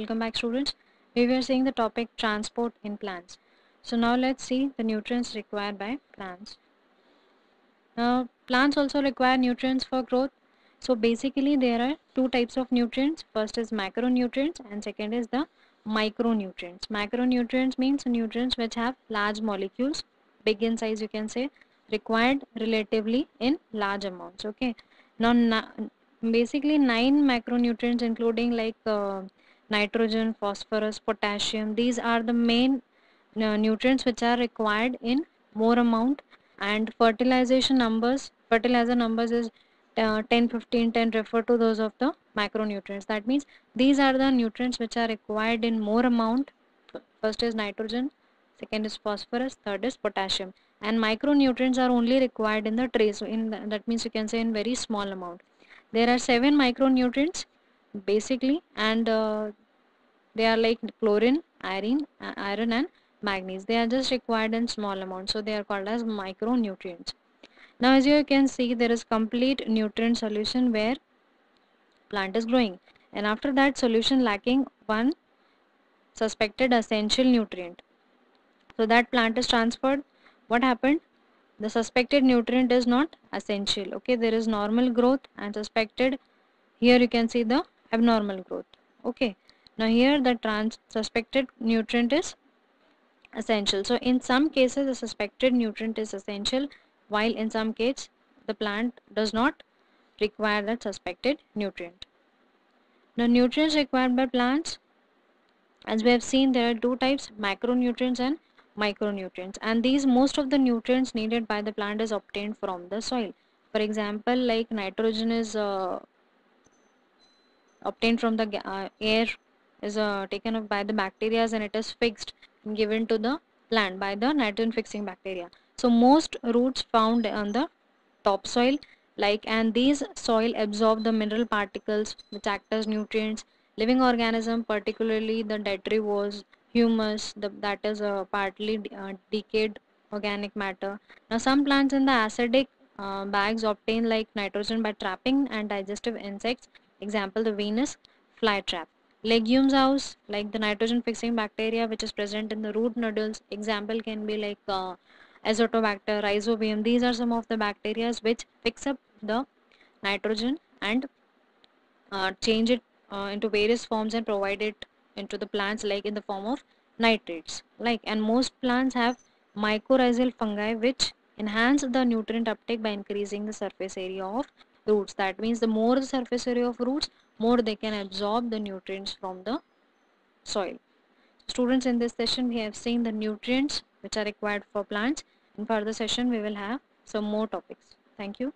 welcome back students. We were seeing the topic transport in plants. So now let's see the nutrients required by plants. Now plants also require nutrients for growth. So basically there are two types of nutrients. First is macronutrients and second is the micronutrients. Macronutrients means nutrients which have large molecules, big in size you can say, required relatively in large amounts. Okay. Now basically nine macronutrients including like uh, nitrogen phosphorus potassium these are the main uh, nutrients which are required in more amount. And fertilization numbers fertilizer numbers is uh, 10 15 10 refer to those of the macronutrients. That means these are the nutrients which are required in more amount. First is nitrogen second is phosphorus third is potassium. And micronutrients are only required in the trace in the, that means you can say in very small amount. There are seven micronutrients basically and uh, they are like chlorine iron uh, iron and manganese. They are just required in small amounts so they are called as micronutrients. Now as you can see there is complete nutrient solution where plant is growing. And after that solution lacking one suspected essential nutrient. So that plant is transferred. What happened? The suspected nutrient is not essential okay? There is normal growth and suspected here you can see the abnormal growth okay now here the trans suspected nutrient is essential. So in some cases the suspected nutrient is essential while in some cases the plant does not require that suspected nutrient. Now nutrients required by plants as we have seen there are two types macronutrients and micronutrients. And these most of the nutrients needed by the plant is obtained from the soil. For example like nitrogen is uh, obtained from the uh, air is uh, taken up by the bacteria and it is fixed and given to the plant by the nitrogen fixing bacteria. So most roots found on the topsoil like and these soil absorb the mineral particles which act as nutrients. Living organism particularly the detritivores humus the, that is a partly uh, decayed organic matter. Now some plants in the acidic uh, bags obtain like nitrogen by trapping and digestive insects example the venus flytrap legumes house like the nitrogen fixing bacteria which is present in the root nodules. Example can be like uh, azotobacter rhizobium. These are some of the bacteria which fix up the nitrogen and uh, change it uh, into various forms and provide it into the plants like in the form of nitrates. Like and most plants have mycorrhizal fungi which enhance the nutrient uptake by increasing the surface area of roots. That means the more the surface area of roots more they can absorb the nutrients from the soil. Students in this session we have seen the nutrients which are required for plants. In further session we will have some more topics. Thank you